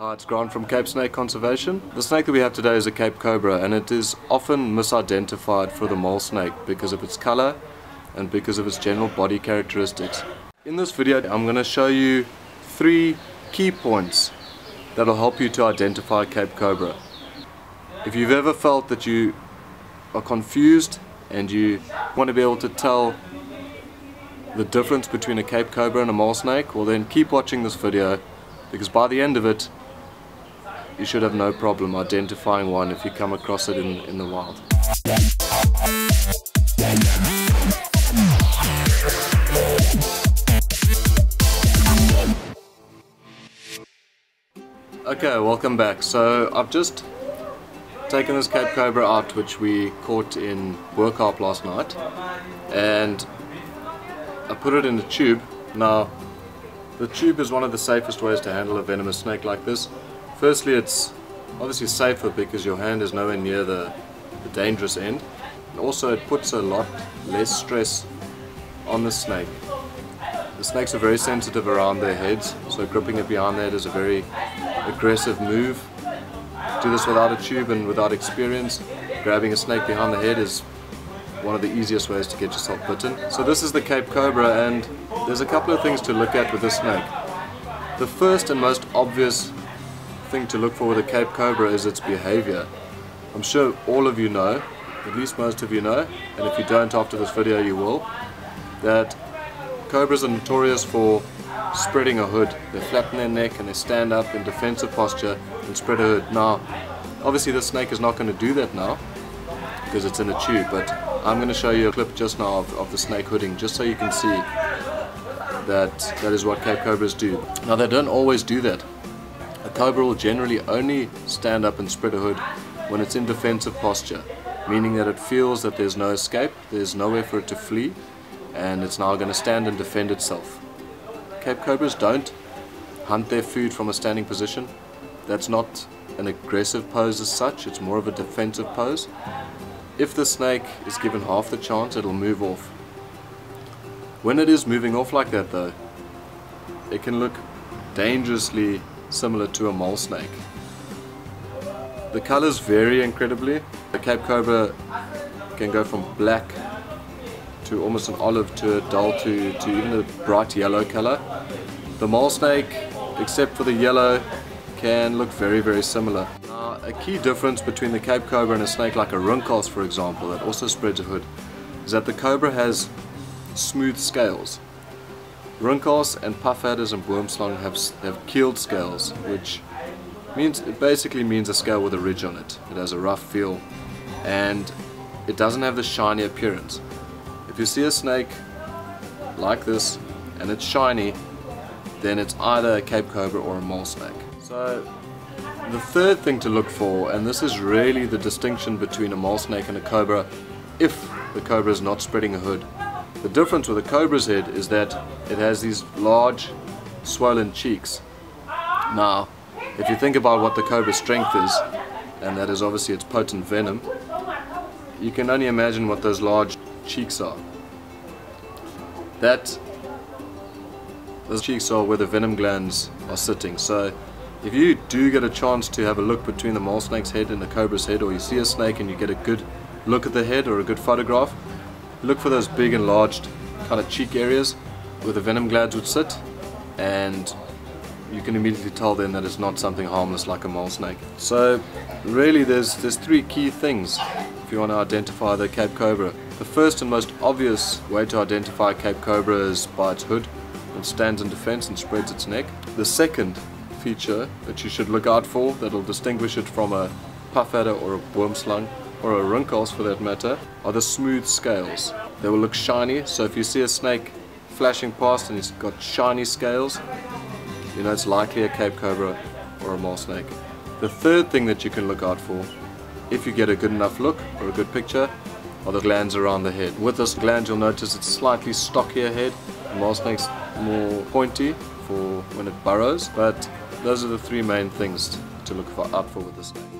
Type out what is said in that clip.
Hi, it's Grant from Cape Snake Conservation. The snake that we have today is a Cape Cobra and it is often misidentified for the mole snake because of its color and because of its general body characteristics. In this video I'm going to show you three key points that will help you to identify Cape Cobra. If you've ever felt that you are confused and you want to be able to tell the difference between a Cape Cobra and a mole snake, well then keep watching this video because by the end of it you should have no problem identifying one if you come across it in, in the wild. Okay, welcome back. So I've just taken this Cape Cobra out which we caught in Bo-Kaap last night and I put it in a tube. Now the tube is one of the safest ways to handle a venomous snake like this Firstly, it's obviously safer because your hand is nowhere near the, the dangerous end. Also, it puts a lot less stress on the snake. The snakes are very sensitive around their heads, so gripping it behind the head is a very aggressive move. Do this without a tube and without experience. Grabbing a snake behind the head is one of the easiest ways to get yourself bitten. So this is the Cape Cobra and there's a couple of things to look at with this snake. The first and most obvious thing to look for with a Cape Cobra is its behavior. I'm sure all of you know, at least most of you know, and if you don't after this video you will, that cobras are notorious for spreading a hood. They flatten their neck and they stand up in defensive posture and spread a hood. Now, obviously the snake is not going to do that now because it's in a tube, but I'm going to show you a clip just now of, of the snake hooding just so you can see that that is what Cape Cobras do. Now they don't always do that. Cobra will generally only stand up and spread a hood when it's in defensive posture, meaning that it feels that there's no escape, there's nowhere for it to flee, and it's now going to stand and defend itself. Cape cobras don't hunt their food from a standing position. That's not an aggressive pose as such, it's more of a defensive pose. If the snake is given half the chance, it'll move off. When it is moving off like that though, it can look dangerously similar to a mole snake. The colors vary incredibly. The Cape Cobra can go from black to almost an olive to a dull to, to even a bright yellow color. The mole snake, except for the yellow, can look very very similar. A key difference between the Cape Cobra and a snake like a Rinkhals for example that also spreads a hood is that the Cobra has smooth scales Rinkhals and puff adders and boomslang have, have keeled scales, which means it basically means a scale with a ridge on it. It has a rough feel and it doesn't have the shiny appearance. If you see a snake like this and it's shiny, then it's either a Cape Cobra or a mole snake. So the third thing to look for, and this is really the distinction between a mole snake and a cobra, if the cobra is not spreading a hood, the difference with a cobra's head is that it has these large swollen cheeks. Now, if you think about what the cobra's strength is, and that is obviously its potent venom, you can only imagine what those large cheeks are. That those cheeks are where the venom glands are sitting. So if you do get a chance to have a look between the mole snake's head and the cobra's head, or you see a snake and you get a good look at the head or a good photograph, Look for those big enlarged kind of cheek areas where the venom glands would sit and you can immediately tell then that it's not something harmless like a mole snake. So really there's, there's three key things if you want to identify the Cape Cobra. The first and most obvious way to identify Cape Cobra is by its hood. It stands in defense and spreads its neck. The second feature that you should look out for that will distinguish it from a puff adder or a boomslang or a Rinkhals for that matter, are the smooth scales. They will look shiny, so if you see a snake flashing past and it's got shiny scales, you know it's likely a Cape Cobra or a mole snake. The third thing that you can look out for, if you get a good enough look or a good picture, are the glands around the head. With this gland you'll notice it's slightly stockier head, the snake's more pointy for when it burrows, but those are the three main things to look for, out for with the snake.